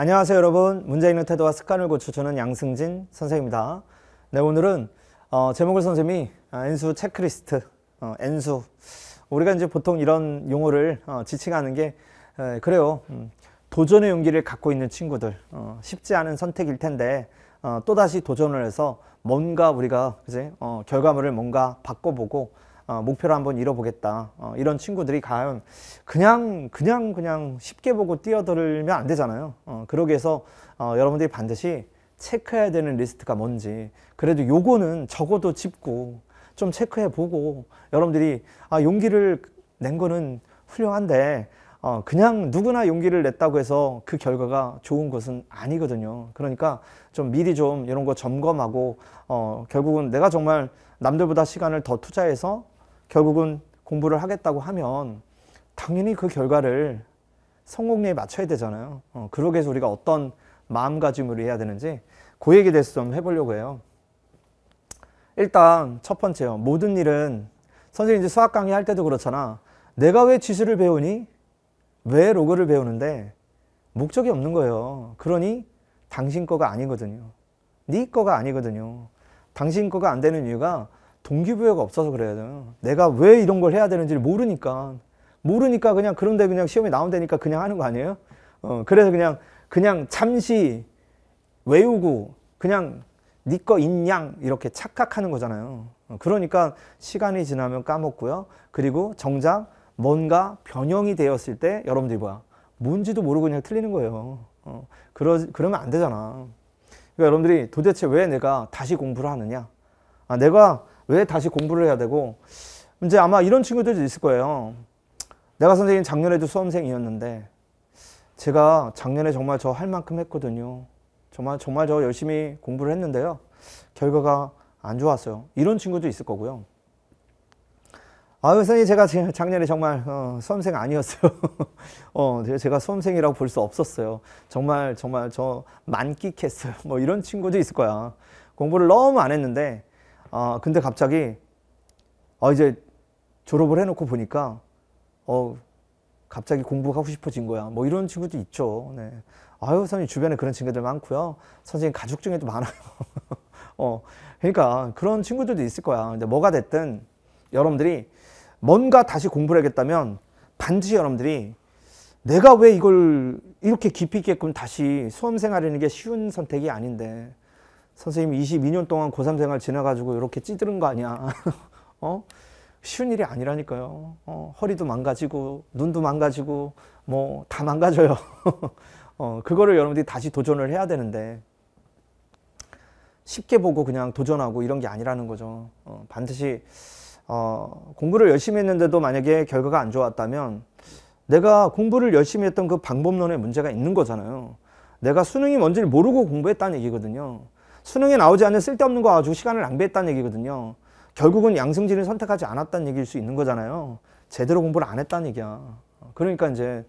안녕하세요 여러분. 문제 읽는 태도와 습관을 고쳐주는 양승진 선생입니다. 네 오늘은 어, 제목을 선생님이 아, N수 체크리스트 어, N수. 우리가 이제 보통 이런 용어를 어, 지칭하는 게 에, 그래요. 음, 도전의 용기를 갖고 있는 친구들. 어, 쉽지 않은 선택일 텐데 어, 또다시 도전을 해서 뭔가 우리가 그지 어, 결과물을 뭔가 바꿔보고 어, 목표를 한번 이뤄보겠다. 어, 이런 친구들이 과연 그냥 그냥 그냥 쉽게 보고 뛰어들면 안 되잖아요. 어, 그러기 위해서 어, 여러분들이 반드시 체크해야 되는 리스트가 뭔지. 그래도 요거는 적어도 짚고 좀 체크해 보고 여러분들이 아 용기를 낸 거는 훌륭한데 어, 그냥 누구나 용기를 냈다고 해서 그 결과가 좋은 것은 아니거든요. 그러니까 좀 미리 좀 이런 거 점검하고 어, 결국은 내가 정말 남들보다 시간을 더 투자해서 결국은 공부를 하겠다고 하면 당연히 그 결과를 성공률에 맞춰야 되잖아요. 어, 그러기 위해서 우리가 어떤 마음가짐으로 해야 되는지 그 얘기에 대해서 좀 해보려고 해요. 일단 첫 번째요. 모든 일은 선생님 이제 수학 강의 할 때도 그렇잖아. 내가 왜 지수를 배우니? 왜 로그를 배우는데 목적이 없는 거예요. 그러니 당신 거가 아니거든요. 네 거가 아니거든요. 당신 거가 안 되는 이유가 동기부여가 없어서 그래요. 내가 왜 이런 걸 해야 되는지를 모르니까 모르니까 그냥 그런데 그냥 시험에 나온다니까 그냥 하는 거 아니에요? 어, 그래서 그냥 그냥 잠시 외우고 그냥 네거 인양 이렇게 착각하는 거잖아요. 어, 그러니까 시간이 지나면 까먹고요. 그리고 정작 뭔가 변형이 되었을 때 여러분들이 뭐야? 뭔지도 모르고 그냥 틀리는 거예요. 어, 그러, 그러면 안 되잖아. 그러니까 여러분들이 도대체 왜 내가 다시 공부를 하느냐? 아, 내가 왜 다시 공부를 해야 되고 이제 아마 이런 친구들도 있을 거예요. 내가 선생님 작년에도 수험생이었는데 제가 작년에 정말 저 할 만큼 했거든요. 정말 정말 저 열심히 공부를 했는데요. 결과가 안 좋았어요. 이런 친구도 있을 거고요. 아, 선생님 제가 작년에 정말 어, 수험생 아니었어요. 어, 제가 수험생이라고 볼 수 없었어요. 정말 정말 저 만끽했어요. 뭐 이런 친구도 있을 거야. 공부를 너무 안 했는데 아, 근데 갑자기, 아, 이제 졸업을 해놓고 보니까, 어, 갑자기 공부하고 싶어진 거야. 뭐 이런 친구도 있죠. 네. 아유, 선생님 주변에 그런 친구들 많고요. 선생님 가족 중에도 많아요. 어, 그러니까 그런 친구들도 있을 거야. 근데 뭐가 됐든 여러분들이 뭔가 다시 공부를 하겠다면 반드시 여러분들이 내가 왜 이걸 이렇게 깊이 있게끔 다시 수험생활하는 게 쉬운 선택이 아닌데 선생님 22년 동안 고3 생활 지나가지고 이렇게 찌드는 거 아니야. 어? 쉬운 일이 아니라니까요. 어, 허리도 망가지고, 눈도 망가지고, 뭐, 다 망가져요. 어, 그거를 여러분들이 다시 도전을 해야 되는데, 쉽게 보고 그냥 도전하고 이런 게 아니라는 거죠. 어, 반드시, 어, 공부를 열심히 했는데도 만약에 결과가 안 좋았다면, 내가 공부를 열심히 했던 그 방법론에 문제가 있는 거잖아요. 내가 수능이 뭔지를 모르고 공부했다는 얘기거든요. 수능에 나오지 않는 쓸데없는 거 가지고 시간을 낭비했다는 얘기거든요. 결국은 양승진을 선택하지 않았다는 얘기일 수 있는 거잖아요. 제대로 공부를 안 했다는 얘기야. 그러니까 이제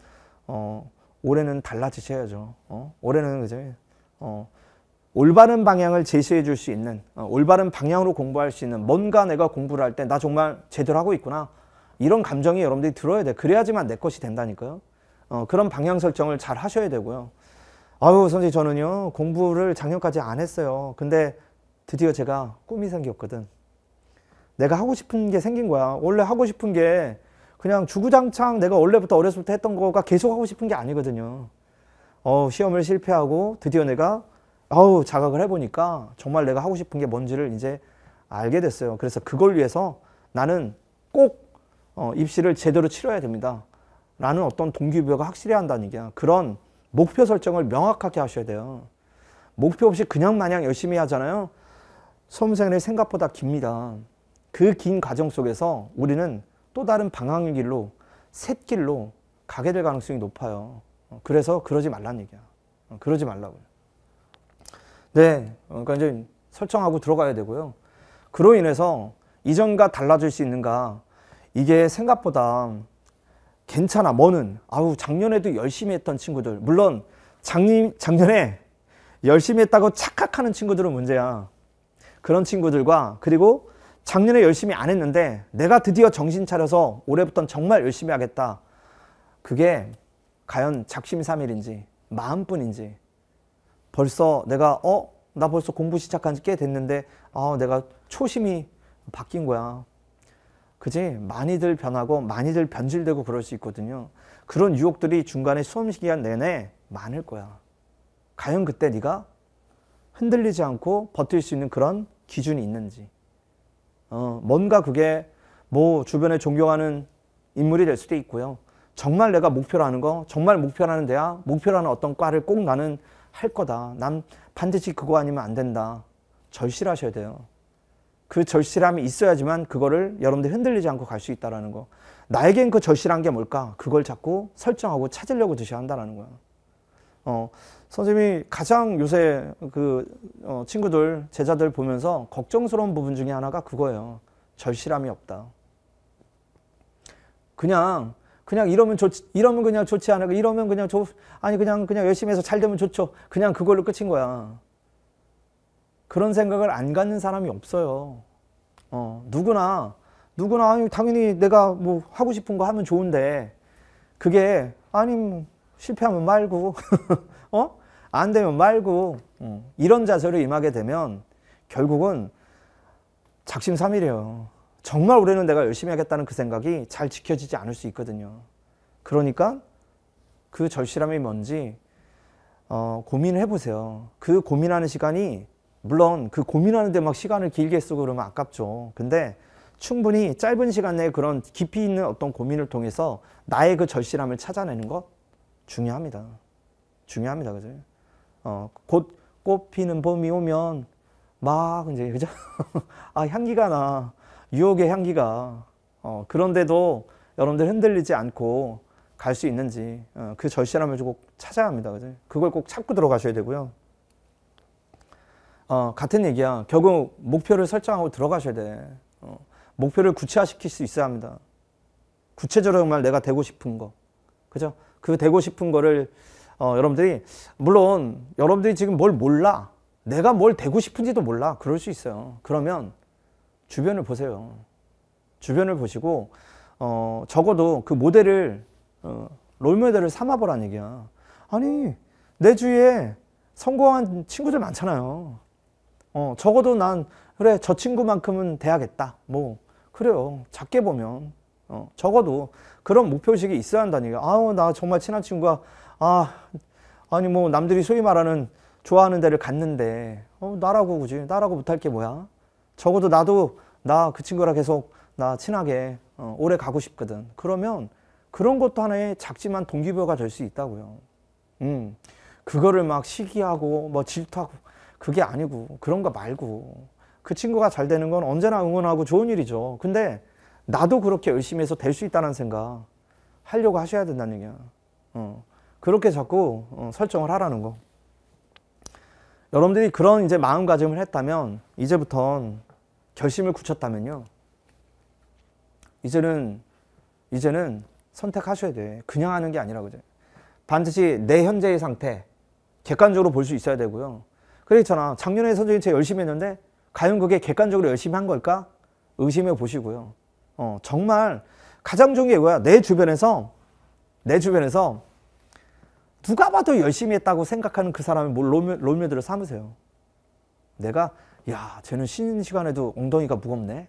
어, 올해는 달라지셔야죠. 어? 올해는 이제 어, 올바른 방향을 제시해 줄 수 있는 어, 올바른 방향으로 공부할 수 있는 뭔가 내가 공부를 할 때 나 정말 제대로 하고 있구나 이런 감정이 여러분들이 들어야 돼. 그래야지만 내 것이 된다니까요. 어, 그런 방향 설정을 잘 하셔야 되고요. 아유 선생님 저는요 공부를 작년까지 안 했어요. 근데 드디어 제가 꿈이 생겼거든. 내가 하고 싶은 게 생긴 거야. 원래 하고 싶은 게 그냥 주구장창 내가 원래부터 어렸을 때 했던 거가 계속 하고 싶은 게 아니거든요. 어 시험을 실패하고 드디어 내가 아우 자각을 해보니까 정말 내가 하고 싶은 게 뭔지를 이제 알게 됐어요. 그래서 그걸 위해서 나는 꼭 어, 입시를 제대로 치러야 됩니다. 라는 어떤 동기부여가 확실히 한다는 얘기야. 그런 목표 설정을 명확하게 하셔야 돼요. 목표 없이 그냥 마냥 열심히 하잖아요. 수험생활이 생각보다 깁니다. 그 긴 과정 속에서 우리는 또 다른 방향의 길로 샛길로 가게 될 가능성이 높아요. 그래서 그러지 말라는 얘기야. 그러지 말라고요. 네, 그러니까 이제 설정하고 들어가야 되고요. 그로 인해서 이전과 달라질 수 있는가 이게 생각보다 괜찮아 뭐는. 아우 작년에도 열심히 했던 친구들. 물론 작년, 작년에 열심히 했다고 착각하는 친구들은 문제야. 그런 친구들과 그리고 작년에 열심히 안 했는데 내가 드디어 정신 차려서 올해부터는 정말 열심히 하겠다. 그게 과연 작심삼일인지 마음뿐인지. 벌써 내가 어? 나 벌써 공부 시작한 지 꽤 됐는데 아, 내가 초심이 바뀐 거야. 그지? 많이들 변하고 많이들 변질되고 그럴 수 있거든요. 그런 유혹들이 중간에 수험 기간 내내 많을 거야. 과연 그때 네가 흔들리지 않고 버틸 수 있는 그런 기준이 있는지. 어, 뭔가 그게 뭐 주변에 존경하는 인물이 될 수도 있고요. 정말 내가 목표라는 거, 정말 목표라는 대학, 목표라는 어떤 과를 꼭 나는 할 거다. 난 반드시 그거 아니면 안 된다. 절실하셔야 돼요. 그 절실함이 있어야지만 그거를 여러분들 흔들리지 않고 갈 수 있다라는 거. 나에겐 그 절실한 게 뭘까? 그걸 자꾸 설정하고 찾으려고 드셔야 한다는 거야. 어, 선생님이 가장 요새 그 어, 친구들, 제자들 보면서 걱정스러운 부분 중에 하나가 그거예요. 절실함이 없다. 그냥 그냥 이러면 좋 이러면 그냥 좋지 않을까? 이러면 그냥 좋 아니 그냥 그냥 열심히 해서 잘 되면 좋죠. 그냥 그걸로 끝인 거야. 그런 생각을 안 갖는 사람이 없어요. 어, 누구나 누구나 당연히 내가 뭐 하고 싶은 거 하면 좋은데 그게 아니 뭐 실패하면 말고 어? 안 되면 말고 어. 이런 자세로 임하게 되면 결국은 작심삼일이에요. 정말 올해는 내가 열심히 하겠다는 그 생각이 잘 지켜지지 않을 수 있거든요. 그러니까 그 절실함이 뭔지 어, 고민을 해보세요. 그 고민하는 시간이 물론 그 고민하는데 막 시간을 길게 쓰고 그러면 아깝죠. 근데 충분히 짧은 시간 내에 그런 깊이 있는 어떤 고민을 통해서 나의 그 절실함을 찾아내는 것 중요합니다. 중요합니다. 그죠? 어, 곧 꽃 피는 봄이 오면 막 이제 그죠? 아 향기가 나 유혹의 향기가 어, 그런데도 여러분들 흔들리지 않고 갈 수 있는지 어, 그 절실함을 꼭 찾아야 합니다. 그죠? 그걸 꼭 찾고 들어가셔야 되고요. 어, 같은 얘기야. 결국 목표를 설정하고 들어가셔야 돼. 어, 목표를 구체화시킬 수 있어야 합니다. 구체적으로 정말 내가 되고 싶은 거. 그죠? 그 되고 싶은 거를 어, 여러분들이 물론 여러분들이 지금 뭘 몰라. 내가 뭘 되고 싶은지도 몰라. 그럴 수 있어요. 그러면 주변을 보세요. 주변을 보시고 어, 적어도 그 모델을 어, 롤모델을 삼아보라는 얘기야. 아니 내 주위에 성공한 친구들 많잖아요. 어, 적어도 난 그래 저 친구만큼은 돼야겠다. 뭐 그래요. 작게 보면. 어, 적어도 그런 목표의식이 있어야 얘기야. 아우 나 정말 친한 친구가 아 아니 뭐 남들이 소위 말하는 좋아하는 데를 갔는데. 어, 나라고 그지 나라고 못할 게 뭐야? 적어도 나도 나 그 친구랑 계속 나 친하게 어, 오래 가고 싶거든. 그러면 그런 것도 하나의 작지만 동기부여가 될 수 있다고요. 음. 그거를 막 시기하고 뭐 질투하고 그게 아니고 그런 거 말고 그 친구가 잘 되는 건 언제나 응원하고 좋은 일이죠 근데 나도 그렇게 열심히 해서 될 수 있다는 생각 하려고 하셔야 된다는 얘기야 어. 그렇게 자꾸 어, 설정을 하라는 거. 여러분들이 그런 이제 마음가짐을 했다면 이제부턴 결심을 굳혔다면요. 이제는 이제는 선택하셔야 돼. 그냥 하는 게 아니라 그죠. 반드시 내 현재의 상태 객관적으로 볼 수 있어야 되고요. 그렇잖아. 작년에 선생님 제가 열심히 했는데 과연 그게 객관적으로 열심히 한 걸까? 의심해 보시고요. 어, 정말 가장 좋은 게 뭐야? 내 주변에서 내 주변에서 누가 봐도 열심히 했다고 생각하는 그 사람을 롤모, 롤모델을 삼으세요. 내가 야 쟤는 쉬는 시간에도 엉덩이가 무겁네.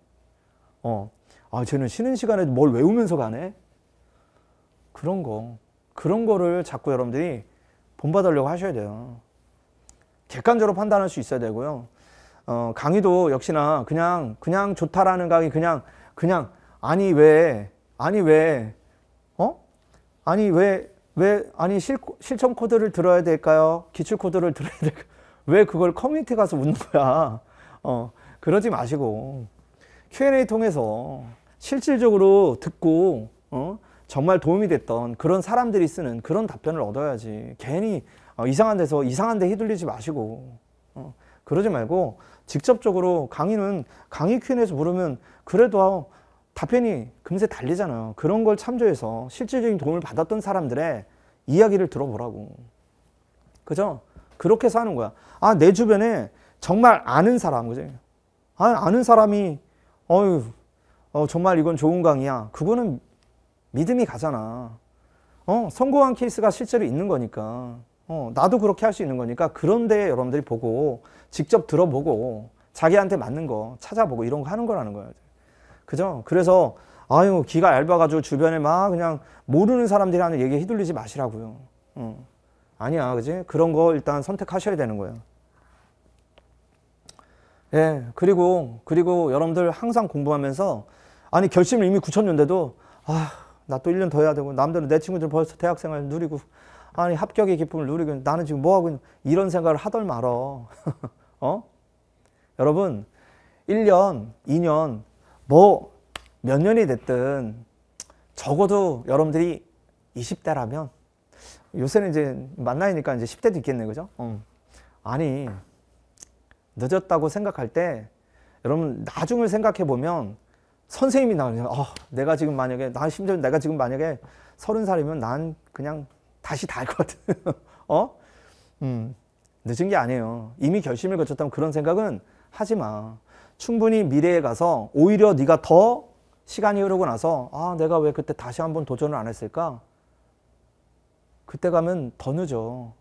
어, 아 쟤는 쉬는 시간에도 뭘 외우면서 가네. 그런 거 그런 거를 자꾸 여러분들이 본받으려고 하셔야 돼요. 객관적으로 판단할 수 있어야 되고요. 어, 강의도 역시나 그냥 그냥 좋다라는 강의 그냥 그냥 아니 왜 아니 왜 어? 아니 왜 왜 아니 실, 실천 코드를 들어야 될까요? 기출 코드를 들어야 될까요? 왜 그걸 커뮤니티 가서 묻는 거야? 어, 그러지 마시고 Q&A 통해서 실질적으로 듣고 어, 정말 도움이 됐던 그런 사람들이 쓰는 그런 답변을 얻어야지 괜히 어, 이상한 데서 이상한 데 휘둘리지 마시고 어, 그러지 말고 직접적으로 강의는 강의 Q&A에서 물으면 그래도 답변이 금세 달리잖아요. 그런 걸 참조해서 실질적인 도움을 받았던 사람들의 이야기를 들어보라고. 그죠? 그렇게 하는 거야. 아, 내 주변에 정말 아는 사람, 그지? 아, 아는 사람이, 어유 어, 정말 이건 좋은 강의야. 그거는 믿음이 가잖아. 어, 성공한 케이스가 실제로 있는 거니까. 어, 나도 그렇게 할 수 있는 거니까 그런데 여러분들이 보고 직접 들어보고 자기한테 맞는 거 찾아보고 이런 거 하는 거라는 거예요. 그죠? 그래서 아유 기가 얇아가지고 주변에 막 그냥 모르는 사람들이 하는 얘기에 휘둘리지 마시라고요. 어. 아니야, 그지? 그런 거 일단 선택하셔야 되는 거예요. 예, 그리고, 그리고 여러분들 항상 공부하면서, 아니, 결심을 이미 굳혔는데도, 아, 나 또 1년 더 해야 되고, 남들은 내 친구들 벌써 대학생활 누리고, 아니, 합격의 기쁨을 누리고, 나는 지금 뭐 하고 있는, 이런 생각을 하덜 말어. 어? 여러분, 1년, 2년, 뭐, 몇 년이 됐든, 적어도 여러분들이 20대라면, 요새는 이제 만나니까 이제 10대도 있겠네, 그죠? 어. 아니, 늦었다고 생각할 때 여러분 나중을 생각해 보면 선생님이 나오면 어, 내가 지금 만약에 나 심지어 내가 지금 만약에 서른 살이면 난 그냥 다시 다 할 것 같은 어? 음, 늦은 게 아니에요. 이미 결심을 거쳤다면 그런 생각은 하지 마. 충분히 미래에 가서 오히려 네가 더 시간이 흐르고 나서 아 내가 왜 그때 다시 한번 도전을 안 했을까? 그때 가면 더 늦어.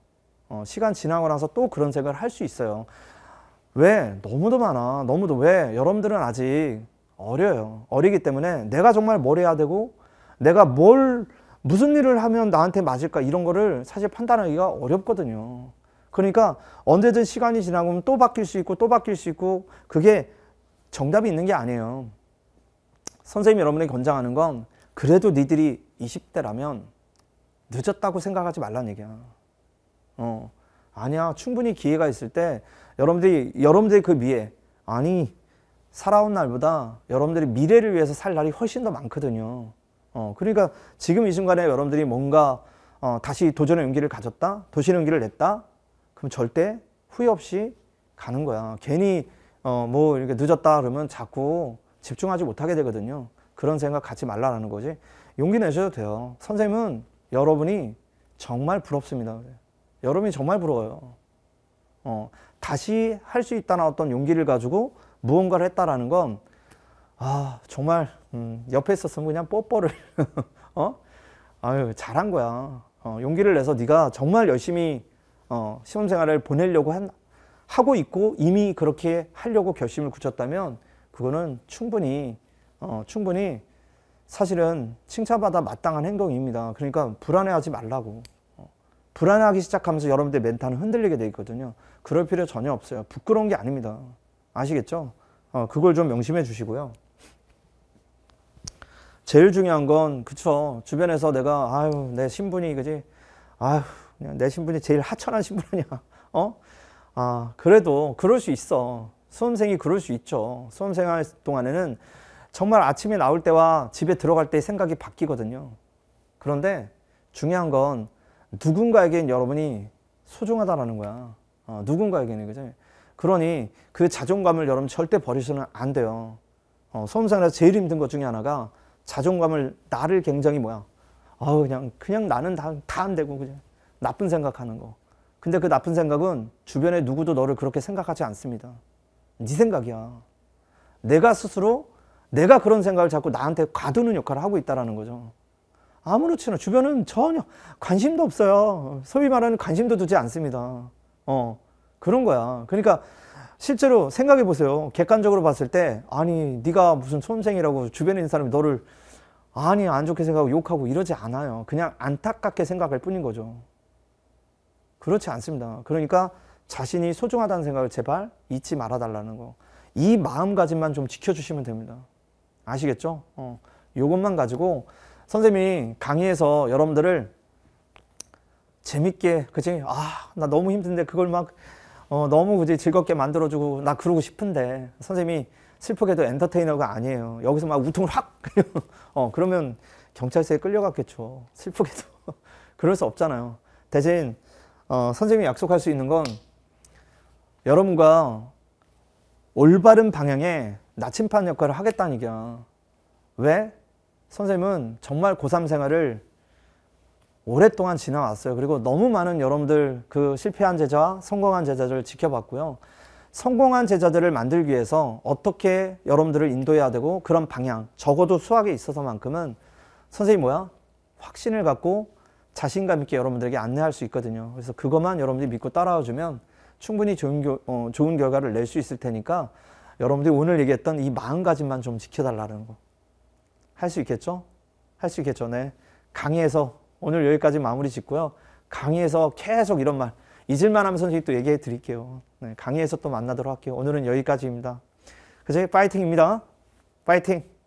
어, 시간 지나고 나서 또 그런 생각을 할 수 있어요. 왜? 너무도 많아. 너무도 왜? 여러분들은 아직 어려요. 어리기 때문에 내가 정말 뭘 해야 되고 내가 뭘 무슨 일을 하면 나한테 맞을까 이런 거를 사실 판단하기가 어렵거든요. 그러니까 언제든 시간이 지나면 또 바뀔 수 있고 또 바뀔 수 있고 그게 정답이 있는 게 아니에요. 선생님이 여러분에게 권장하는 건 그래도 니들이 20대라면 늦었다고 생각하지 말라는 얘기야. 어. 아니야. 충분히 기회가 있을 때 여러분들이 여러분들이 그 미래 아니 살아온 날보다 여러분들이 미래를 위해서 살 날이 훨씬 더 많거든요. 어, 그러니까 지금 이 순간에 여러분들이 뭔가 어, 다시 도전의 용기를 가졌다, 도전의 용기를 냈다, 그럼 절대 후회 없이 가는 거야. 괜히 어, 뭐 이렇게 늦었다 그러면 자꾸 집중하지 못하게 되거든요. 그런 생각 갖지 말라라는 거지. 용기 내셔도 돼요. 선생님은 여러분이 정말 부럽습니다. 여러분이 정말 부러워요. 어, 다시 할 수 있다는 어떤 용기를 가지고 무언가를 했다라는 건, 아, 정말, 음, 옆에 있었으면 그냥 뽀뽀를, 어? 아유, 잘한 거야. 어, 용기를 내서 네가 정말 열심히, 어, 시험 생활을 보내려고 한, 하고 있고 이미 그렇게 하려고 결심을 굳혔다면 그거는 충분히, 어, 충분히 사실은 칭찬받아 마땅한 행동입니다. 그러니까 불안해하지 말라고. 어, 불안해하기 시작하면서 여러분들 멘탈은 흔들리게 돼 있거든요. 그럴 필요 전혀 없어요. 부끄러운 게 아닙니다. 아시겠죠? 어, 그걸 좀 명심해 주시고요. 제일 중요한 건 그쵸? 주변에서 내가 아유 내 신분이 그지? 아유 그냥 내 신분이 제일 하천한 신분 아니야. 어? 아 그래도 그럴 수 있어. 수험생이 그럴 수 있죠. 수험생활 동안에는 정말 아침에 나올 때와 집에 들어갈 때 생각이 바뀌거든요. 그런데 중요한 건 누군가에겐 여러분이 소중하다라는 거야. 어, 누군가에게는 그죠? 그러니 그 자존감을 여러분 절대 버리서는 안 돼요. 어, 수험생활에서 제일 힘든 것 중에 하나가 자존감을 나를 굉장히 뭐야? 아 그냥 그냥 나는 다다 안 되고 그냥 나쁜 생각하는 거. 근데 그 나쁜 생각은 주변에 누구도 너를 그렇게 생각하지 않습니다. 네 생각이야. 내가 스스로 내가 그런 생각을 자꾸 나한테 가두는 역할을 하고 있다라는 거죠. 아무렇지나 주변은 전혀 관심도 없어요. 소위 말하는 관심도 두지 않습니다. 어, 그런 거야. 그러니까 실제로 생각해 보세요. 객관적으로 봤을 때 아니 네가 무슨 손생이라고 주변에 있는 사람이 너를 아니 안 좋게 생각하고 욕하고 이러지 않아요. 그냥 안타깝게 생각할 뿐인 거죠. 그렇지 않습니다. 그러니까 자신이 소중하다는 생각을 제발 잊지 말아 달라는 거. 이 마음가짐만 좀 지켜주시면 됩니다. 아시겠죠? 어, 요것만 가지고 선생님이 강의에서 여러분들을 재밌게 그치 아나 너무 힘든데 그걸 막 어, 너무 그지 즐겁게 만들어주고 나 그러고 싶은데 선생님이 슬프게도 엔터테이너가 아니에요. 여기서 막 우통을 확 어, 그러면 경찰서에 끌려갔겠죠. 슬프게도. 그럴 수 없잖아요. 대신 어, 선생님이 약속할 수 있는 건 여러분과 올바른 방향의 나침반 역할을 하겠다는 얘기야. 왜? 선생님은 정말 고3 생활을 오랫동안 지나왔어요. 그리고 너무 많은 여러분들 그 실패한 제자와 성공한 제자들을 지켜봤고요. 성공한 제자들을 만들기 위해서 어떻게 여러분들을 인도해야 되고 그런 방향, 적어도 수학에 있어서만큼은 선생님 뭐야? 확신을 갖고 자신감 있게 여러분들에게 안내할 수 있거든요. 그래서 그것만 여러분들이 믿고 따라와 주면 충분히 좋은, 교, 어, 좋은 결과를 낼 수 있을 테니까 여러분들이 오늘 얘기했던 이 마음가짐만 좀 지켜달라는 거. 할 수 있겠죠? 할 수 있겠죠. 네. 강의에서 오늘 여기까지 마무리 짓고요. 강의에서 계속 이런 말 잊을만 하면 선생님이 또 얘기해 드릴게요. 네, 강의에서 또 만나도록 할게요. 오늘은 여기까지입니다. 그제 파이팅입니다. 파이팅!